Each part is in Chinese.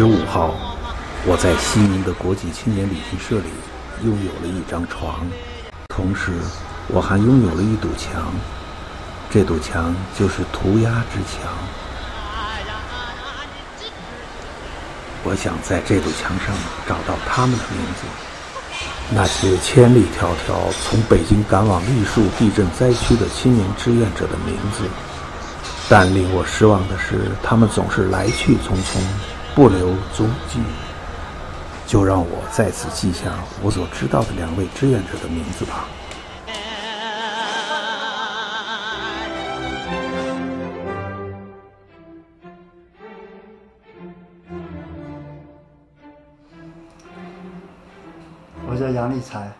十五号，我在西宁的国际青年旅行社里拥有了一张床，同时我还拥有了一堵墙，这堵墙就是涂鸦之墙。我想在这堵墙上找到他们的名字，那些千里迢迢从北京赶往丽树地震灾区的青年志愿者的名字。但令我失望的是，他们总是来去匆匆，不留踪迹。就让我在此记下我所知道的两位志愿者的名字吧。我叫杨立才，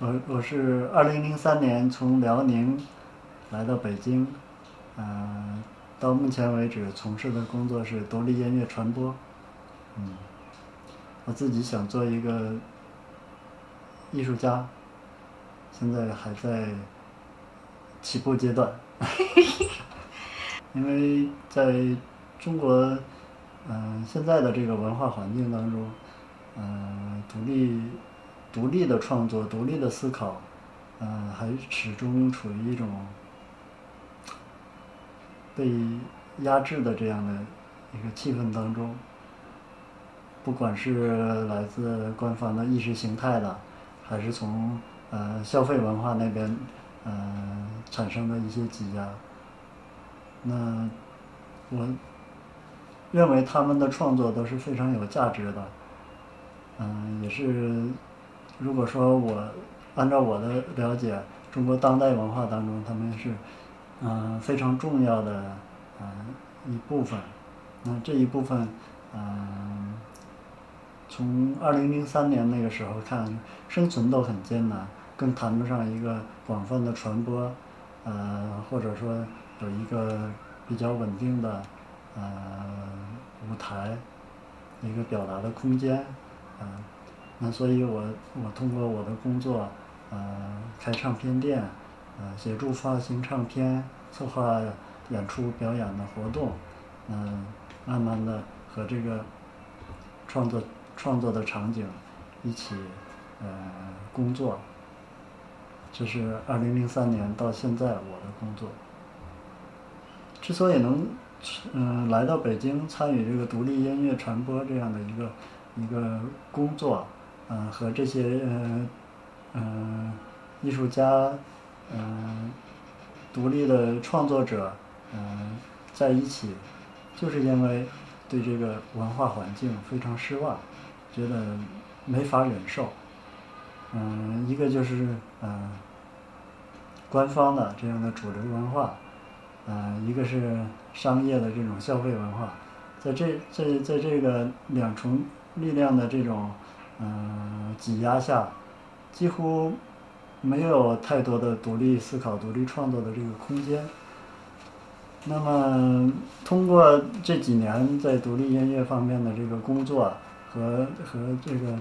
我我是二零零三年从辽宁来到北京，嗯、到目前为止从事的工作是独立音乐传播，嗯，我自己想做一个艺术家，现在还在起步阶段，因为在中国，嗯、现在的这个文化环境当中，嗯、独立独立的创作、独立的思考，嗯、还始终处于一种被压制的这样的一个气氛当中。不管是来自官方的意识形态的，还是从呃消费文化那边呃产生的一些挤压，那我认为他们的创作都是非常有价值的。嗯，也是，如果说我按照我的了解，中国当代文化当中，他们是嗯、非常重要的嗯、一部分。那这一部分嗯、从二零零三年那个时候看，生存都很艰难，更谈不上一个广泛的传播，呃，或者说有一个比较稳定的呃舞台，一个表达的空间，嗯、那所以我我通过我的工作，呃，开唱片店，呃，协助发行唱片，策划演出表演的活动，嗯、慢慢的和这个创作创作的场景一起呃工作，这是二零零三年到现在我的工作。之所以能嗯、来到北京参与这个独立音乐传播这样的一个一个工作，嗯、和这些呃嗯、艺术家嗯、独立的创作者嗯、在一起，就是因为对这个文化环境非常失望，觉得没法忍受。嗯、一个就是嗯、官方的这样的主流文化，呃，一个是商业的这种消费文化，在这在在这个两重力量的这种嗯、挤压下，几乎没有太多的独立思考、独立创作的这个空间。那么，通过这几年在独立音乐方面的这个工作和和这个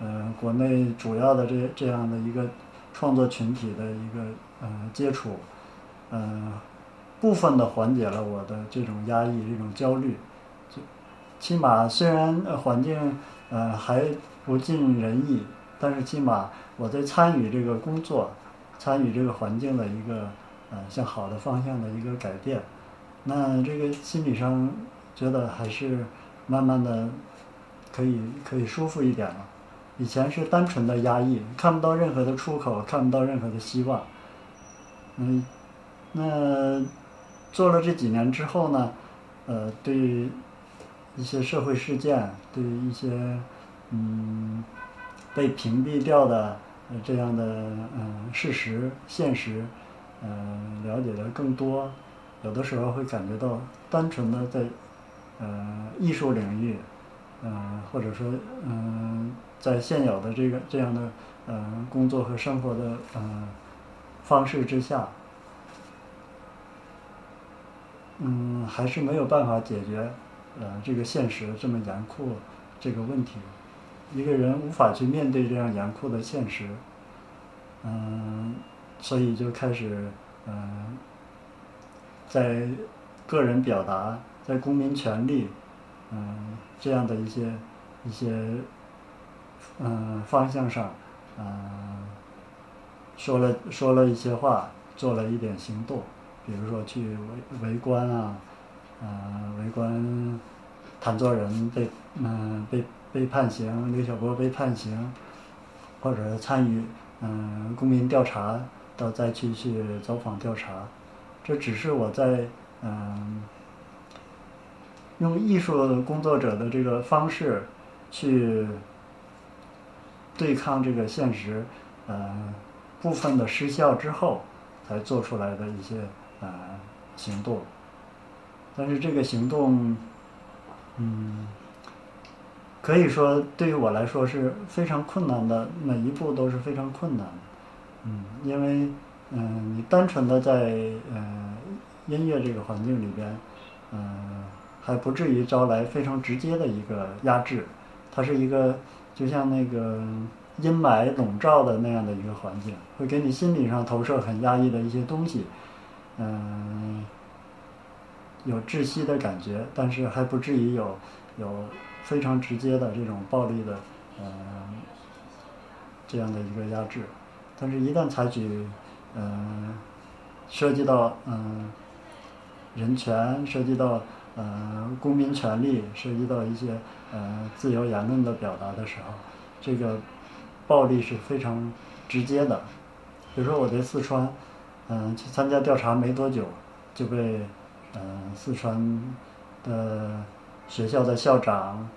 呃国内主要的这这样的一个创作群体的一个呃接触，呃，部分的缓解了我的这种压抑、这种焦虑。就起码虽然环境呃还不尽人意，但是起码我在参与这个工作，参与这个环境的一个呃向好的方向的一个改变。那这个心理上觉得还是慢慢的可以可以舒服一点了。以前是单纯的压抑，看不到任何的出口，看不到任何的希望。嗯，那做了这几年之后呢，呃，对一些社会事件，对一些嗯被屏蔽掉的这样的嗯事实现实，嗯了解的更多，有的时候会感觉到单纯的在呃艺术领域，呃或者说嗯、在现有的这个这样的呃工作和生活的呃方式之下，嗯，还是没有办法解决呃这个现实这么严酷这个问题。一个人无法去面对这样严酷的现实，嗯，所以就开始嗯，在个人表达，在公民权利，嗯，这样的一些一些嗯方向上，嗯，说了说了一些话，做了一点行动，比如说去围围观啊，嗯，围观谭作人被嗯被被判刑，刘晓波被判刑，或者参与嗯公民调查到灾区去走访调查，这只是我在嗯。用艺术工作者的这个方式，去对抗这个现实，呃，部分的失效之后，才做出来的一些呃行动。但是这个行动，嗯，可以说对于我来说是非常困难的，每一步都是非常困难的。嗯，因为嗯，你单纯的在呃音乐这个环境里边，嗯。还不至于招来非常直接的一个压制，它是一个就像那个阴霾笼罩的那样的一个环境，会给你心理上投射很压抑的一些东西，嗯，有窒息的感觉，但是还不至于有有非常直接的这种暴力的嗯这样的一个压制，但是一旦采取嗯涉及到嗯人权，涉及到呃，公民权利涉及到一些呃自由言论的表达的时候，这个暴力是非常直接的。比如说我在四川，嗯，去参加调查没多久，就被嗯四川的学校的校长、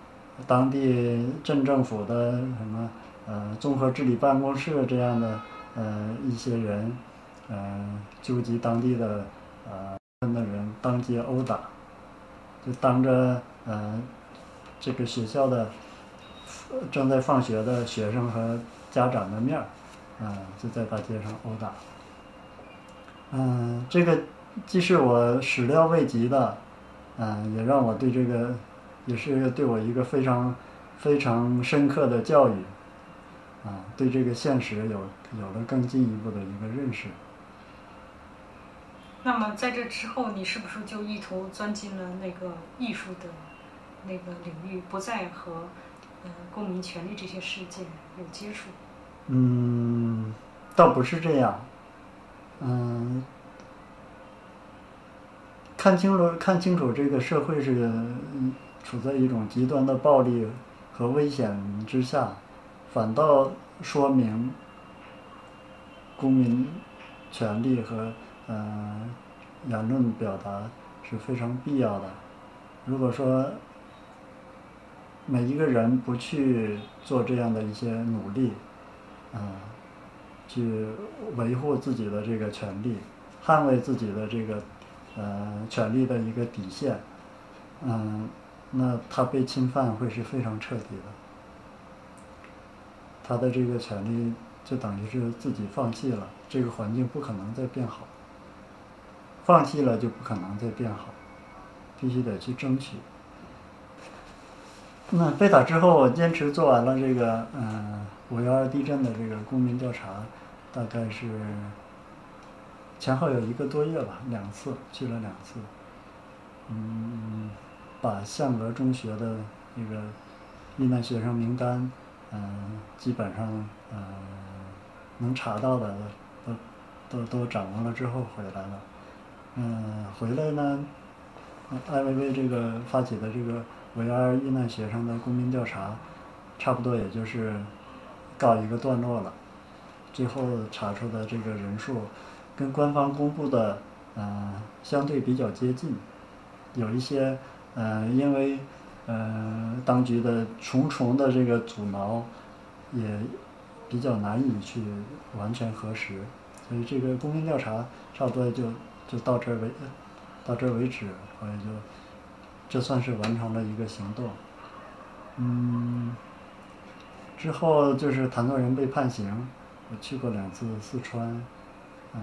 当地镇政府的什么呃综合治理办公室这样的呃一些人，嗯，纠集当地的呃的人当街殴打。就当着呃这个学校的正在放学的学生和家长的面儿，嗯，就在大街上殴打。嗯，这个既是我始料未及的，嗯，也让我对这个也是对我一个非常非常深刻的教育，啊，对这个现实有有了更进一步的一个认识。那么在这之后，你是不是就意图钻进了那个艺术的那个领域，不再和嗯公民权利这些事件有接触？嗯，倒不是这样。嗯，看清楚看清楚这个社会是处在一种极端的暴力和危险之下，反倒说明公民权利和。嗯，言论表达是非常必要的。如果说每一个人不去做这样的一些努力，嗯，去维护自己的这个权利，捍卫自己的这个呃权利的一个底线，嗯，那他被侵犯会是非常彻底的。他的这个权利就等于是自己放弃了，这个环境不可能再变好。放弃了就不可能再变好，必须得去争取。那被打之后，我坚持做完了这个嗯五幺二地震的这个公民调查，大概是前后有一个多月吧，两次去了两次。嗯，把相格中学的那个遇难学生名单，嗯，基本上嗯能查到的都都都掌握了之后回来了。嗯，回来呢，艾薇薇这个发起的这个五幺二遇难学生的公民调查，差不多也就是告一个段落了。最后查出的这个人数，跟官方公布的嗯相对比较接近，有一些嗯因为嗯当局的重重的这个阻挠，也比较难以去完全核实，所以这个公民调查差不多就。就到这儿为，到这儿为止，我也就，这算是完成了一个行动。嗯，之后就是谭作人被判刑，我去过两次四川，嗯，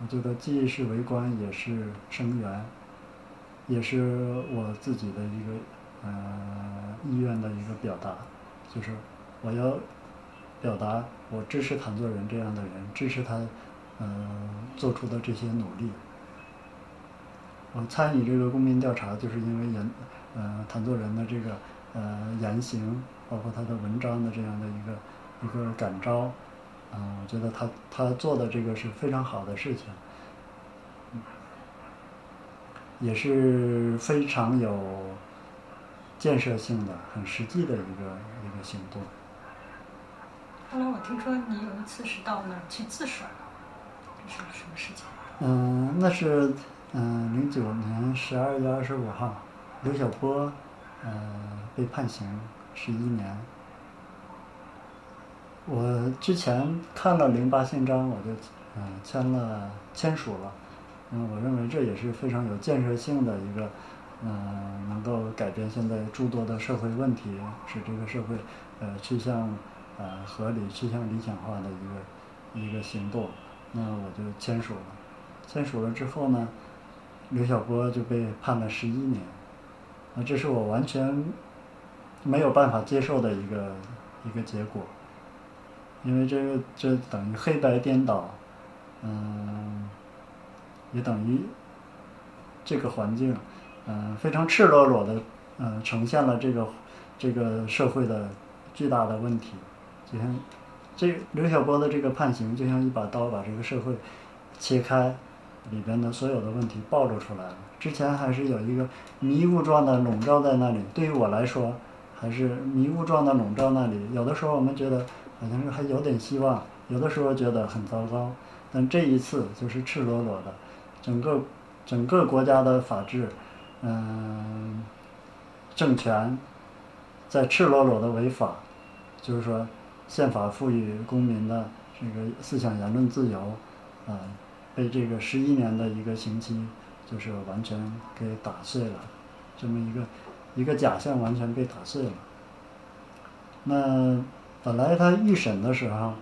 我觉得既是围观，也是声援，也是我自己的一个呃意愿的一个表达，就是我要表达我支持谭作人这样的人，支持他。嗯，做出的这些努力，我参与这个公民调查，就是因为言，呃，谭作人的这个呃言行，包括他的文章的这样的一个一个感召，嗯、我觉得他他做的这个是非常好的事情，嗯也是非常有建设性的、很实际的一个一个行动。后来我听说你有一次是到那儿去自首，这是什么事情？嗯，那是嗯零九年十二月二十五号，刘晓波呃被判刑十一年。我之前看了零八宪章，我就嗯、签了签署了。嗯，我认为这也是非常有建设性的一个，嗯、能够改变现在诸多的社会问题，使这个社会呃趋向呃合理、趋向理想化的一个一个行动。那我就签署了。签署了之后呢，刘晓波就被判了十一年，啊，这是我完全没有办法接受的一个一个结果，因为这个这等于黑白颠倒，嗯，也等于这个环境，嗯，非常赤裸裸的，嗯，呈现了这个这个社会的巨大的问题，就像这刘晓波的这个判刑，就像一把刀把这个社会切开，里边的所有的问题暴露出来了。之前还是有一个迷雾状的笼罩在那里，对于我来说，还是迷雾状的笼罩那里。有的时候我们觉得好像是还有点希望，有的时候觉得很糟糕。但这一次就是赤裸裸的，整个整个国家的法治，嗯、政权在赤裸裸的违法，就是说，宪法赋予公民的这个思想言论自由，啊、被这个十一年的一个刑期，就是完全给打碎了，这么一个一个假象完全被打碎了。那本来他预审的时候，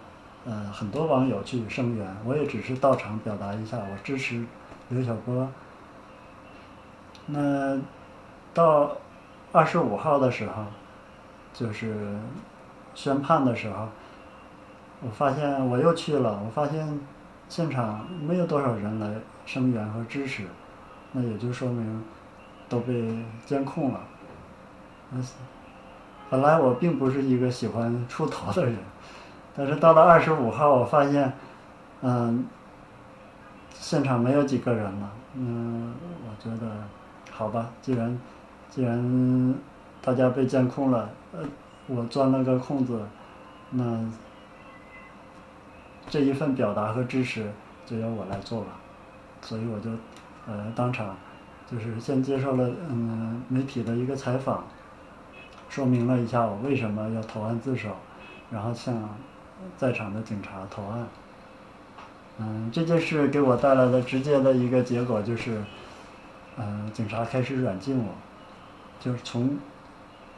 呃，很多网友去声援，我也只是到场表达一下我支持刘晓波。那到二十五号的时候，就是宣判的时候，我发现我又去了，我发现现场没有多少人来声援和支持，那也就说明都被监控了。那是本来我并不是一个喜欢出头的人，但是到了二十五号，我发现，嗯，现场没有几个人了。嗯，我觉得，好吧，既然既然大家被监控了，呃，我钻了个空子，那这一份表达和支持就由我来做吧，所以我就呃当场就是先接受了嗯媒体的一个采访，说明了一下我为什么要投案自首，然后向在场的警察投案。嗯，这件事给我带来的直接的一个结果就是，嗯，警察开始软禁我，就是从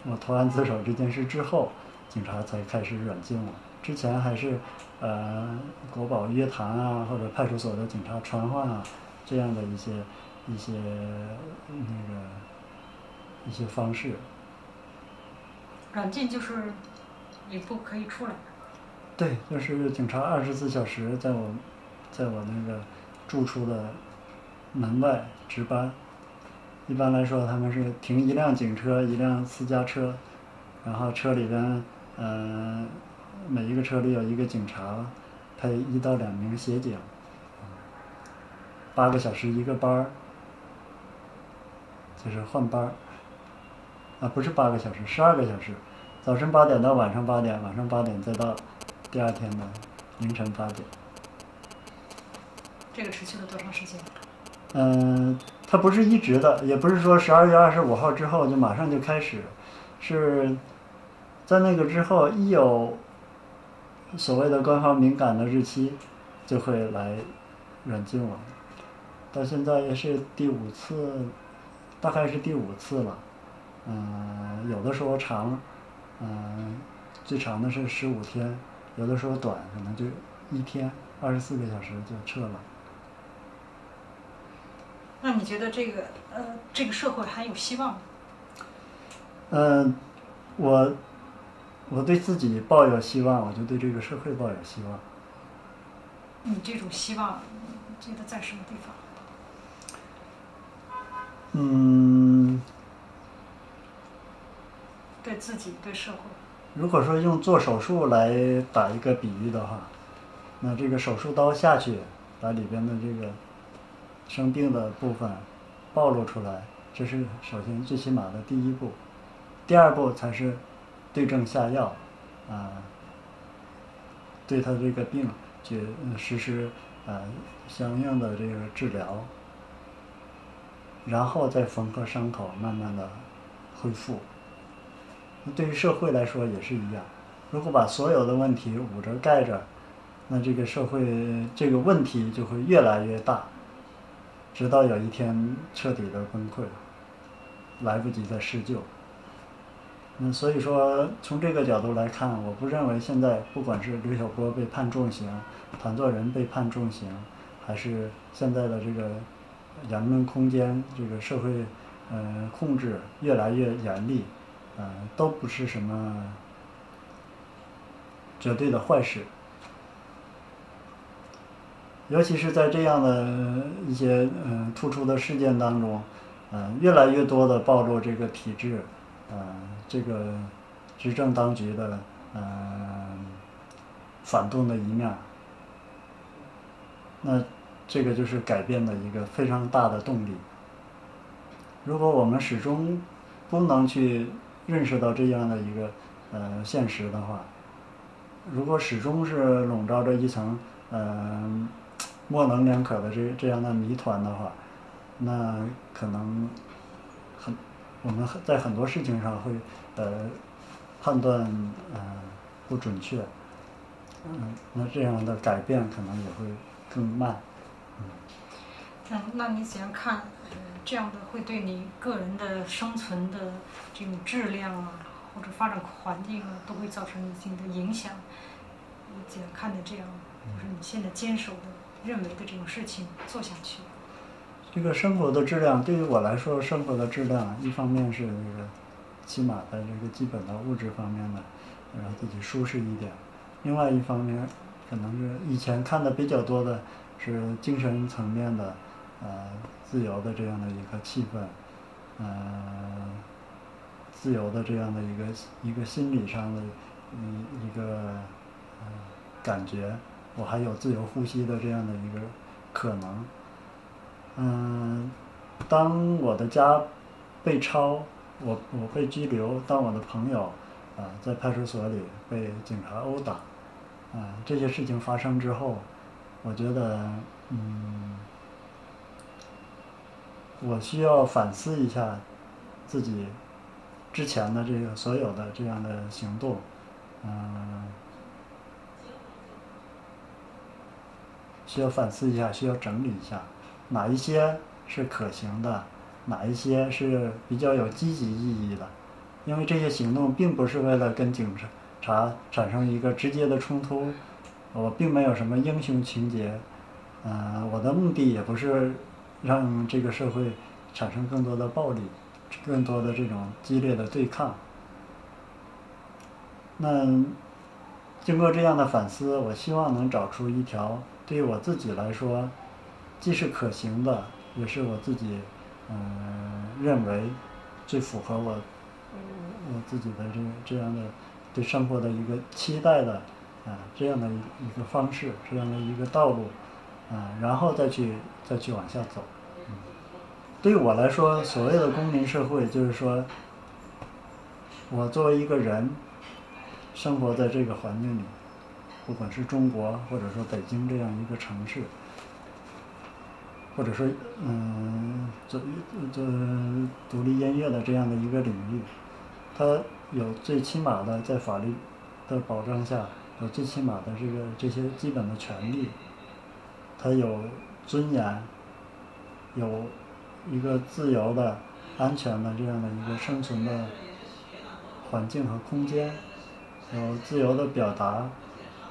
我投案自首这件事之后，警察才开始软禁我。之前还是呃国保约谈啊，或者派出所的警察传唤啊，这样的一些一些那个一些方式。软禁就是你不可以出来。对，就是警察二十四小时在我，在我那个住处的门外值班。一般来说，他们是停一辆警车，一辆私家车，然后车里边，呃，每一个车里有一个警察，配一到两名协警，八个小时一个班儿，就是换班儿。啊，不是八个小时，十二个小时，早晨八点到晚上八点，晚上八点再到第二天的凌晨八点。这个持续了多长时间？嗯，它不是一直的，也不是说十二月二十五号之后就马上就开始，是在那个之后一有所谓的官方敏感的日期，就会来软禁我。到现在也是第五次，大概是第五次了。嗯，有的时候长，嗯，最长的是十五天，有的时候短，可能就一天，二十四个小时就撤了。那你觉得这个呃，这个社会还有希望吗？嗯，我我对自己抱有希望，我就对这个社会抱有希望。你这种希望，你觉得在什么地方？嗯，对自己，对社会。如果说用做手术来打一个比喻的话，那这个手术刀下去，把里边的这个生病的部分暴露出来，这是首先最起码的第一步。第二步才是对症下药，啊，对他这个病去实施啊相应的这个治疗，然后再缝合伤口，慢慢的恢复。对于社会来说也是一样，如果把所有的问题捂着盖着，那这个社会这个问题就会越来越大，直到有一天彻底的崩溃，来不及再施救。嗯，所以说从这个角度来看，我不认为现在不管是刘晓波被判重刑，谭作人被判重刑，还是现在的这个言论空间这个社会呃控制越来越严厉。呃，都不是什么绝对的坏事，尤其是在这样的一些嗯突出的事件当中，嗯，越来越多的暴露这个体制，嗯，这个执政当局的嗯反动的一面，那这个就是改变的一个非常大的动力。如果我们始终不能去。认识到这样的一个呃现实的话，如果始终是笼罩着一层嗯模棱两可的这这样的谜团的话，那可能很我们很在很多事情上会呃判断呃不准确，嗯，那这样的改变可能也会更慢，嗯。那那你怎样看？这样的会对你个人的生存的这种质量啊，或者发展环境啊，都会造成一定的影响。你怎样看的这样，就是你现在坚守的、认为的这种事情做下去？这个生活的质量对于我来说，生活的质量一方面是这个起码的这个基本的物质方面的，让自己舒适一点；另外一方面，可能是以前看的比较多的是精神层面的，呃。自由的这样的一个气氛，呃，自由的这样的一个一个心理上的一一个嗯感觉，我还有自由呼吸的这样的一个可能，嗯，当我的家被抄，我我被拘留，当我的朋友啊在派出所里被警察殴打，啊这些事情发生之后，我觉得嗯。我需要反思一下自己之前的这个所有的这样的行动，嗯，需要反思一下，需要整理一下，哪一些是可行的，哪一些是比较有积极意义的，因为这些行动并不是为了跟警察产生一个直接的冲突，我并没有什么英雄情节，嗯，我的目的也不是。让这个社会产生更多的暴力，更多的这种激烈的对抗。那经过这样的反思，我希望能找出一条对于我自己来说，既是可行的，也是我自己嗯认为最符合我我自己的这这样的对生活的一个期待的啊这样的一一个方式，这样的一个道路。啊，然后再去再去往下走。嗯对于我来说，所谓的公民社会，就是说，我作为一个人，生活在这个环境里，不管是中国，或者说北京这样一个城市，或者说嗯，这这独立音乐的这样的一个领域，它有最起码的在法律的保障下，有最起码的这个这些基本的权利。它有尊严，有一个自由的、安全的这样的一个生存的环境和空间，有自由的表达，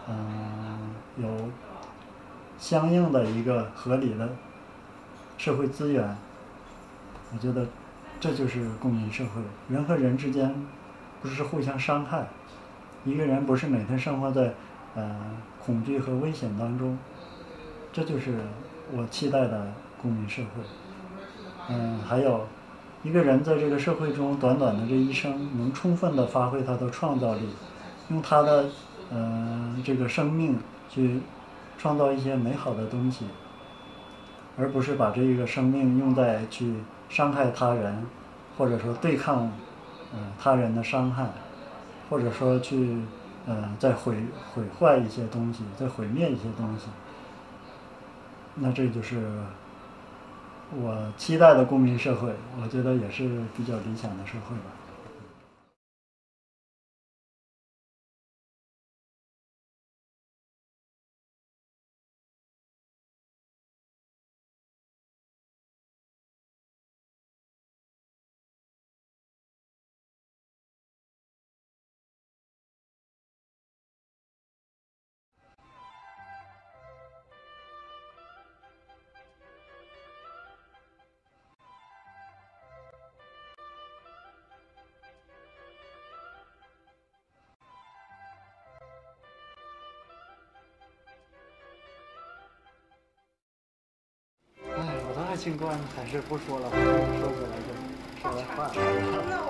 嗯，有相应的一个合理的社会资源。我觉得这就是公民社会，人和人之间不是互相伤害，一个人不是每天生活在呃恐惧和危险当中。这就是我期待的公民社会。嗯，还有一个人在这个社会中短短的这一生，能充分的发挥他的创造力，用他的呃这个生命去创造一些美好的东西，而不是把这个生命用在去伤害他人，或者说对抗呃他人的伤害，或者说去呃在毁毁坏一些东西，在毁灭一些东西。那这就是我期待的公民社会，我觉得也是比较理想的社会吧。哎，我的爱情观还是不说了，说起来就说来话长。那我。